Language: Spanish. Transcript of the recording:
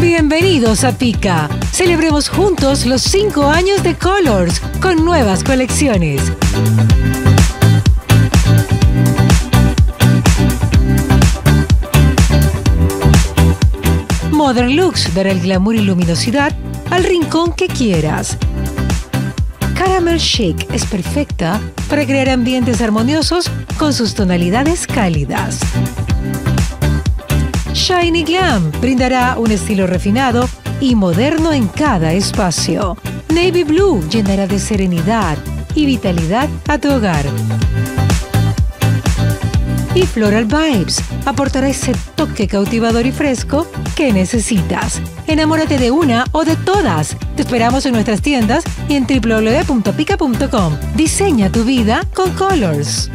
Bienvenidos a Pica. Celebremos juntos los 5 años de Colors con nuevas colecciones. Modern Looks dará el glamour y luminosidad al rincón que quieras. Caramel Chic es perfecta para crear ambientes armoniosos con sus tonalidades cálidas. Shiny Glam brindará un estilo refinado y moderno en cada espacio. Navy Blue llenará de serenidad y vitalidad a tu hogar. Floral Vibes aportará ese toque cautivador y fresco que necesitas. Enamórate de una o de todas. Te esperamos en nuestras tiendas y en www.pica.com. Diseña tu vida con Colors.